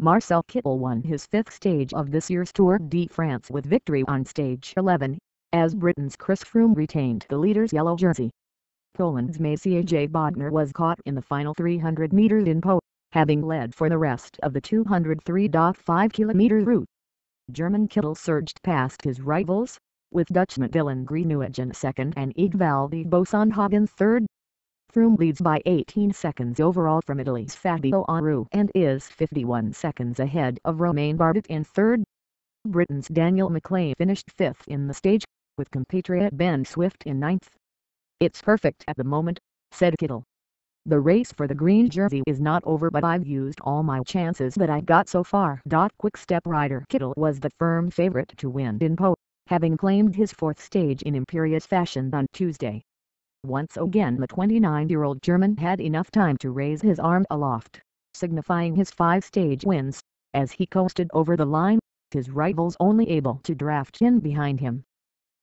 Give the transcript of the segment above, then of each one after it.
Marcel Kittel won his fifth stage of this year's Tour de France with victory on stage 11, as Britain's Chris Froome retained the leader's yellow jersey. Poland's Maciej. Bodnar was caught in the final 300 meters in Pau, having led for the rest of the 203.5 kilometer route. German Kittel surged past his rivals, with Dutchman Dylan Groenewegen second and Edvald Boasson third. Froome leads by 18 seconds overall from Italy's Fabio Aru and is 51 seconds ahead of Romain Bardet in third. Britain's Daniel McLay finished fifth in the stage, with compatriot Ben Swift in ninth. It's perfect at the moment, said Kittel. The race for the green jersey is not over but I've used all my chances that I've got so far. Quick-step rider Kittel was the firm favorite to win in Pau, having claimed his fourth stage in imperious fashion on Tuesday. Once again the 29-year-old German had enough time to raise his arm aloft, signifying his five-stage wins, as he coasted over the line, his rivals only able to draft in behind him.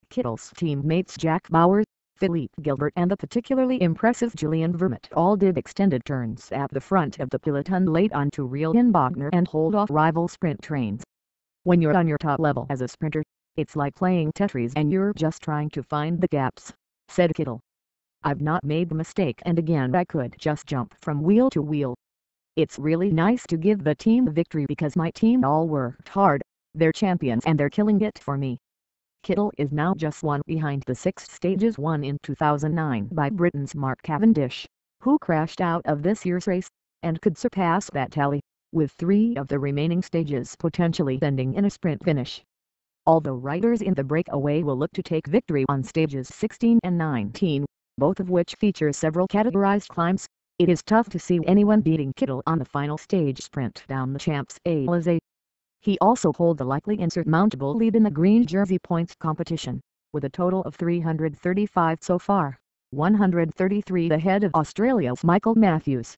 Kittel's teammates Jack Bauer, Philippe Gilbert and the particularly impressive Julien Vermote all did extended turns at the front of the peloton late on to reel in Bodnar and hold off rival sprint trains. When you're on your top level as a sprinter, it's like playing Tetris and you're just trying to find the gaps, said Kittel. I've not made the mistake and again I could just jump from wheel to wheel. It's really nice to give the team the victory because my team all worked hard, they're champions and they're killing it for me. Kittel is now just one behind the six stages won in 2009 by Britain's Mark Cavendish, who crashed out of this year's race, and could surpass that tally, with three of the remaining stages potentially ending in a sprint finish. Although riders in the breakaway will look to take victory on stages 16 and 19, both of which feature several categorized climbs. It is tough to see anyone beating Kittel on the final stage sprint down the Champs-Élysées. He also hold the likely insurmountable lead in the green jersey points competition, with a total of 335 so far, 133 ahead of Australia's Michael Matthews.